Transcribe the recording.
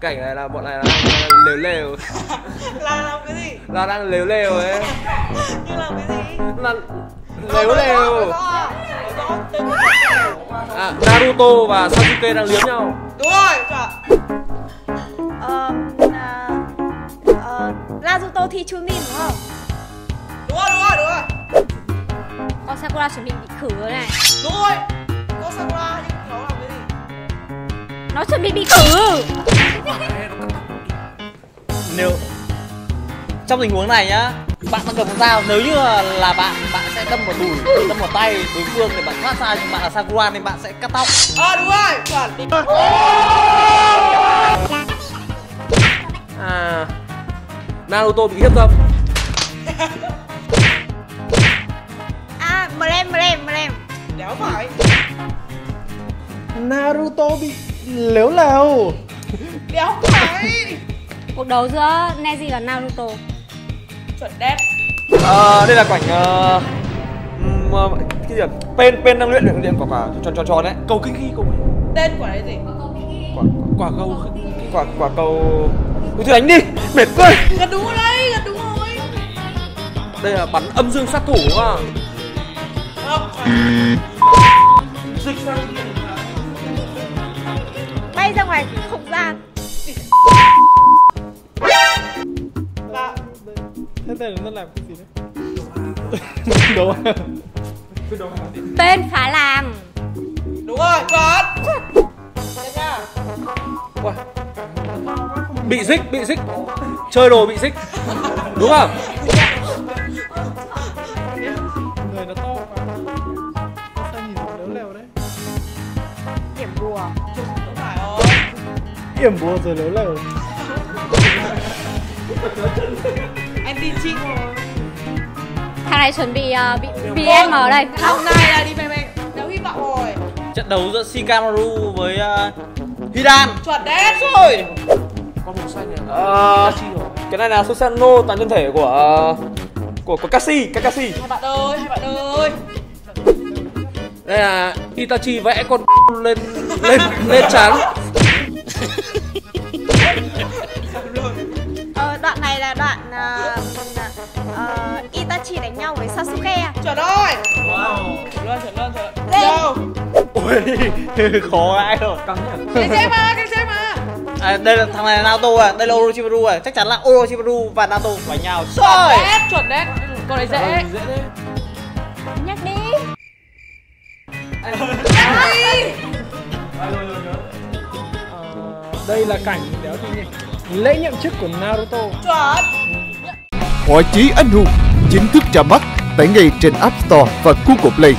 cảnh này là bọn này là đang lều lều. Là làm cái gì? Là đang lều lều ấy. Như làm cái gì? Là lều lều. À, Naruto và Sasuke đang liếm nhau. Đúng rồi Ờ, à, ờ, Naruto thi Chunin đúng không? đúng rồi đúng rồi đúng rồi. Con Sakura chuẩn bị bị khử rồi này. Đúng rồi. Có sakura nhưng nó gì Nó chuẩn bị bị khử. Nếu trong tình huống này nhá bạn đang cầm con dao nếu như là, bạn bạn sẽ đâm vào đùi đâm vào tay đối phương để bạn thoát ra nhưng bạn là sakura nên bạn sẽ cắt tóc. Ờ đúng rồi chuẩn. À Naruto bị hiếp dâm À, Mlem, Mlem, Mlem đéo phải Naruto bị lếu lèo đéo phải Cuộc đấu giữa Neji và Naruto. Chuẩn đét Ờ, đây là cảnh ờ, ừm, ờ, cái gì? Pen pen đang luyện luyện điện quả quả tròn tròn tròn đấy. Cầu kinh khi cầu tên của đấy gì? Quả quả. Cầu quả quả cầu. Ui thôi đánh đi, mệt quá. gần đúng rồi đấy gần đúng rồi. Đây là bắn âm dương sát thủ đúng không? không. Dịch sang Thế tên nó làm cái gì đấy Đồ Tên phá làng đúng rồi chuẩn tiếp nha Ui. Bị dích, bị dích. Chơi đồ bị dích. Đúng không? Yểm bùa rồi lếu lèo em đi chị. Thằng này chuẩn bị uh, bị BM ở đây. Hôm nay là đi mày mày đéo hy vọng rồi. Trận đấu giữa Shikamaru với uh, Hidan. Chuẩn đét rồi. Con màu xanh này. Ờ, cái này là Susano toàn nhân thể của ờ, của của Kakashi, Kakashi. hai bạn ơi hai bạn ơi. Đây là Itachi vẽ con lên lên lên trán. uh, uh, Itachi đánh nhau với Sasuke chuẩn rồi. Chuẩn luôn chuẩn luôn chuẩn Lên. Đâu? ui khó ai rồi. Căng nhỉ? cái dễ mà cái dễ mà. À, đây là thằng này là Naruto à? Đây là Orochimaru à? Chắc chắn là Orochimaru và Naruto đánh nhau. Chuẩn rồi. đét chuẩn đét câu này dễ. Dễ đấy. Nhắc đi. Ai? Đây là cảnh đéo gì nhỉ Lễ nhậm chức của Naruto chuẩn Họa chí anh hùng chính thức ra mắt tại ngay trên App Store và Google Play.